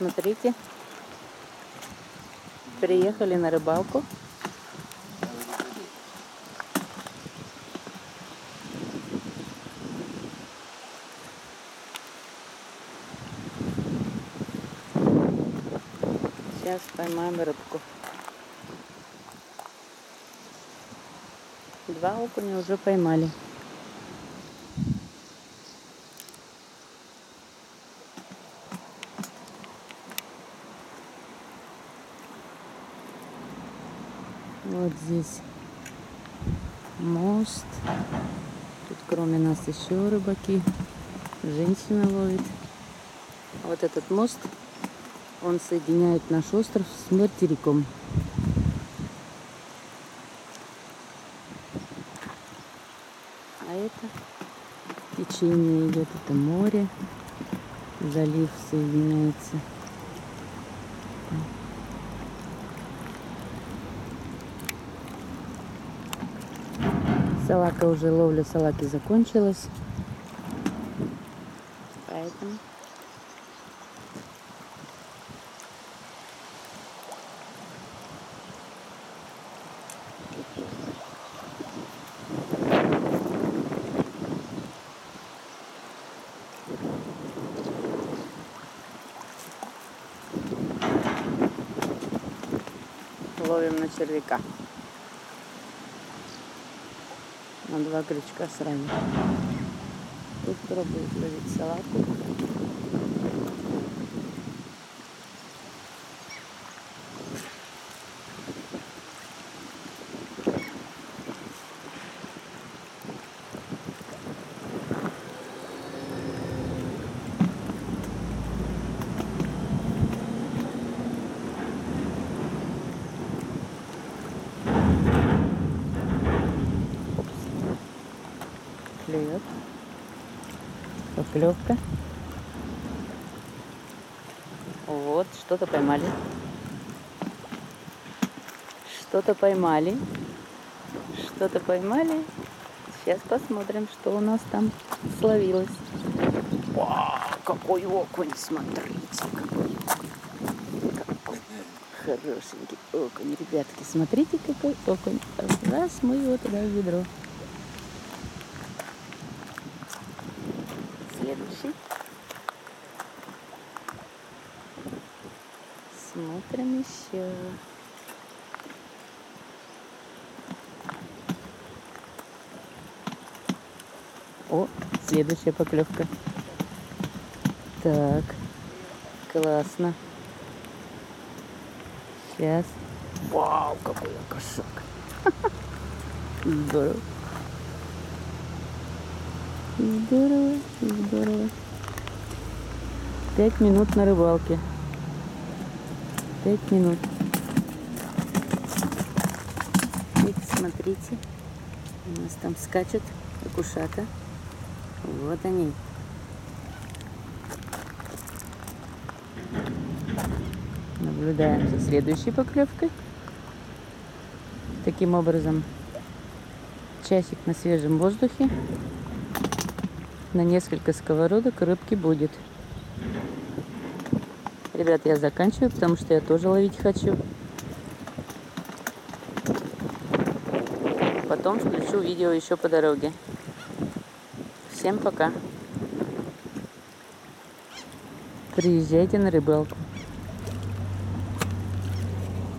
Смотрите. Приехали на рыбалку. Сейчас поймаем рыбку. Два окуня уже поймали. Вот здесь мост. Тут кроме нас еще рыбаки. Женщина ловит. Вот этот мост, он соединяет наш остров с материком. А это течение идет, это море. Залив соединяется. Салака уже, ловля салаки закончилась. Поэтому ловим на червяка. На два крючка сразу. Тут пробует ловить салату. Клюет. Поклевка. Вот, что-то поймали. Что-то поймали. Что-то поймали. Сейчас посмотрим, что у нас там словилось. Вау, какой окунь, смотрите, какой хорошенький окунь, ребятки, смотрите, какой окунь. Раз мы его туда в ведро. Следующий. Смотрим еще. О, следующая поклевка. Так, классно. Сейчас. Вау, какой кошак. Здорово. Здорово, здорово. Пять минут на рыбалке. Пять минут. И смотрите, у нас там скачет акушата. Вот они. Наблюдаем за следующей поклевкой. Таким образом, часик на свежем воздухе на несколько сковородок рыбки будет. Ребят, я заканчиваю, потому что я тоже ловить хочу. Потом включу видео еще по дороге. Всем пока. Приезжайте на рыбалку.